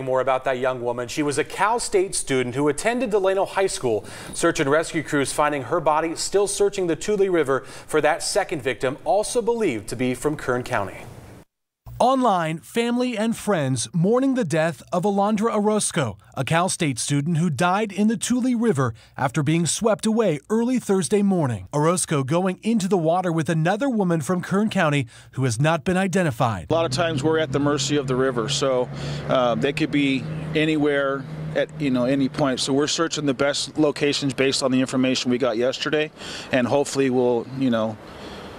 More about that young woman. She was a Cal State student who attended Delano High School. Search and rescue crews finding her body still searching the Tule River for that second victim, also believed to be from Kern County. Online, family and friends mourning the death of Alondra Orozco, a Cal State student who died in the Tule River after being swept away early Thursday morning. Orozco going into the water with another woman from Kern County who has not been identified. A lot of times we're at the mercy of the river, so uh, they could be anywhere at you know any point. So we're searching the best locations based on the information we got yesterday, and hopefully we'll you know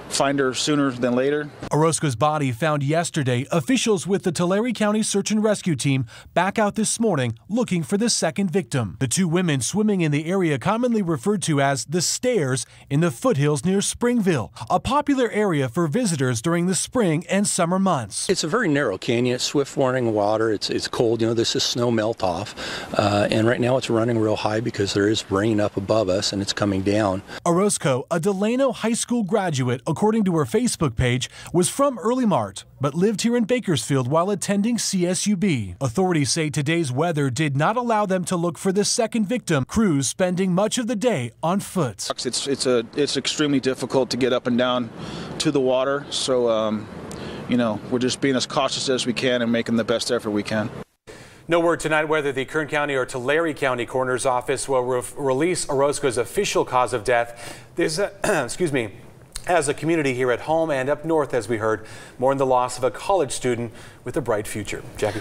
find her sooner than later. Orozco's body found yesterday. Officials with the Tulare County Search and Rescue Team back out this morning looking for the second victim. The two women swimming in the area commonly referred to as the stairs in the foothills near Springville, a popular area for visitors during the spring and summer months. It's a very narrow canyon. It's swift running water. It's, it's cold. You know, this is snow melt off. Uh, and right now it's running real high because there is rain up above us and it's coming down. Orozco, a Delano High School graduate, according to her Facebook page, was from Earlimart, but lived here in Bakersfield while attending CSUB. Authorities say today's weather did not allow them to look for the second victim, crews spending much of the day on foot. It's, it's, a, it's extremely difficult to get up and down to the water, so um, you know, we're just being as cautious as we can and making the best effort we can. No word tonight whether the Kern County or Tulare County Coroner's Office will re release Orozco's official cause of death. This, uh, excuse me, as a community here at home and up north, as we heard, mourn the loss of a college student with a bright future. Jackie.